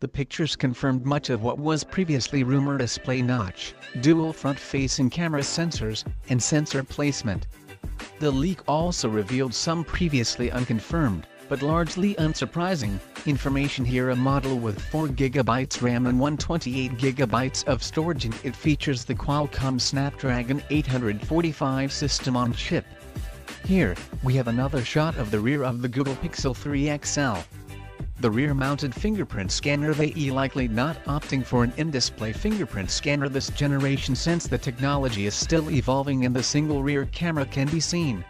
The pictures confirmed much of what was previously rumored display notch, dual front-facing camera sensors, and sensor placement. The leak also revealed some previously unconfirmed, but largely unsurprising, information here a model with 4GB RAM and 128GB of storage and it features the Qualcomm Snapdragon 845 system on chip. Here, we have another shot of the rear of the Google Pixel 3 XL. The rear-mounted fingerprint scanner VE likely not opting for an in-display fingerprint scanner this generation since the technology is still evolving and the single rear camera can be seen.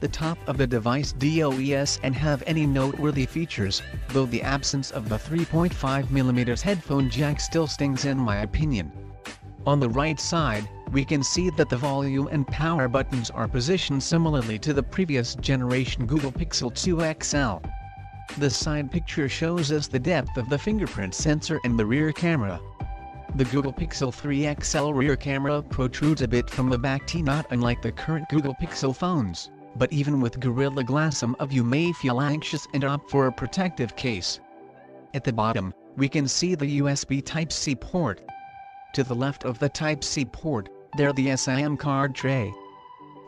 The top of the device DOES and have any noteworthy features, though the absence of the 3.5mm headphone jack still stings in my opinion. On the right side, we can see that the volume and power buttons are positioned similarly to the previous generation Google Pixel 2 XL. The side picture shows us the depth of the fingerprint sensor and the rear camera. The Google Pixel 3 XL rear camera protrudes a bit from the back T not unlike the current Google Pixel phones, but even with Gorilla Glass some of you may feel anxious and opt for a protective case. At the bottom, we can see the USB Type-C port. To the left of the Type-C port, there the SIM card tray.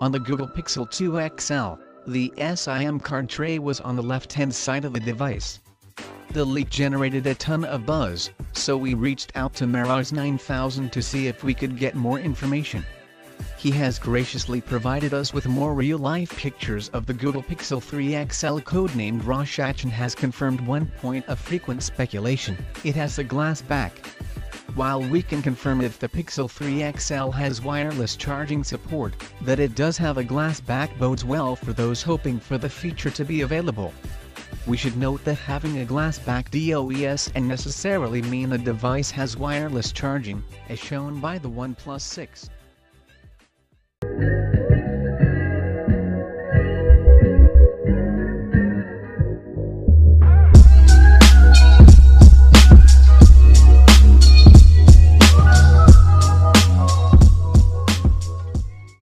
On the Google Pixel 2 XL, the SIM card tray was on the left-hand side of the device. The leak generated a ton of buzz, so we reached out to Meraz 9000 to see if we could get more information. He has graciously provided us with more real-life pictures of the Google Pixel 3 XL codenamed crosshatch and has confirmed one point of frequent speculation, it has a glass back. While we can confirm if the Pixel 3 XL has wireless charging support, that it does have a glass back bodes well for those hoping for the feature to be available. We should note that having a glass back DOES and necessarily mean the device has wireless charging, as shown by the OnePlus 6.